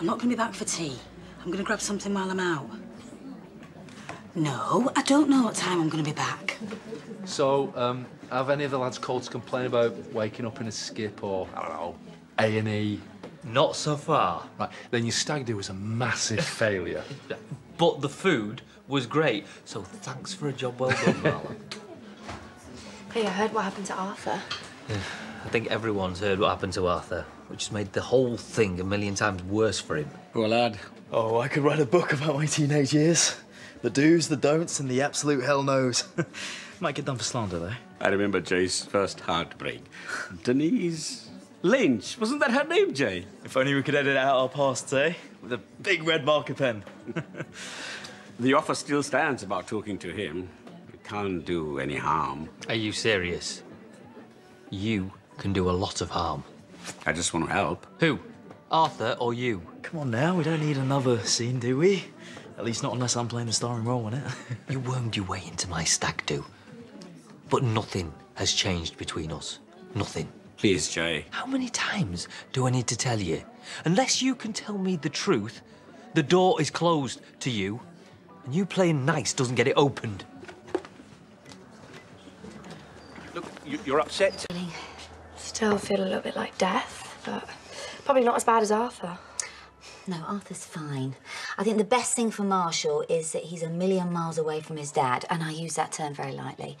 I'm not going to be back for tea. I'm going to grab something while I'm out. No, I don't know what time I'm going to be back. So, um, have any of the lads called to complain about waking up in a skip or, I don't know, A&E? Not so far. Right, then your stag do was a massive failure. But the food was great, so thanks for a job well done, Marlon. Hey, I heard what happened to Arthur. I think everyone's heard what happened to Arthur, which has made the whole thing a million times worse for him. Poor lad. Oh, I could write a book about my teenage years. The do's, the don'ts, and the absolute hell knows. Might get done for slander, though. I remember Jai's first heartbreak. Denise Lynch. Wasn't that her name, Jai? If only we could edit out our past, eh? With a big red marker pen. The offer still stands about talking to him. It can't do any harm. Are you serious? You can do a lot of harm. I just want to help. Who? Arthur or you? Come on now, we don't need another scene, do we? At least not unless I'm playing the starring role in it. You wormed your way into my stag do. But nothing has changed between us. Nothing. Please, Jai. How many times do I need to tell you? Unless you can tell me the truth, the door is closed to you, and you playing nice doesn't get it opened. Look, you- you're upset. Still feel a little bit like death, but probably not as bad as Arthur. No, Arthur's fine. I think the best thing for Marshall is that he's a million miles away from his dad, and I use that term very lightly.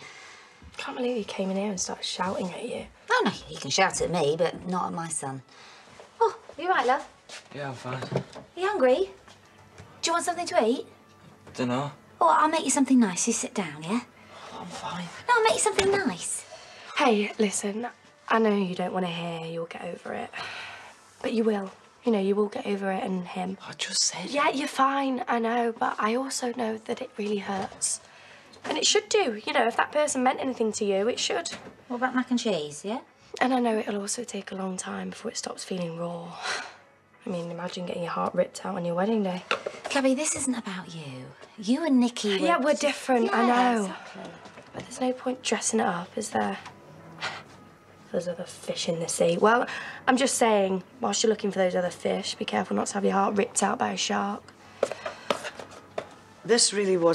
Can't believe he came in here and started shouting at you. Oh, no, he can shout at me, but not at my son. Oh, you right, love? Yeah, I'm fine. Are you hungry? Do you want something to eat? Dunno. Oh, I'll make you something nice. You sit down, yeah? I'm fine. No, I'll make you something nice. Hey, listen, I know you don't want to hear you'll get over it, but you will. You know, you will get over it and him. I just said. Yeah, you're fine, I know, but I also know that it really hurts. And it should do, you know, if that person meant anything to you, it should. What about mac and cheese, yeah? And I know it'll also take a long time before it stops feeling raw. I mean, imagine getting your heart ripped out on your wedding day. Gabby, this isn't about you. You and Nicky were... Yeah, we're different, I know. exactly. But there's no point dressing it up, is there? There's other fish in the sea. Well, I'm just saying, whilst you're looking for those other fish, be careful not to have your heart ripped out by a shark. This really was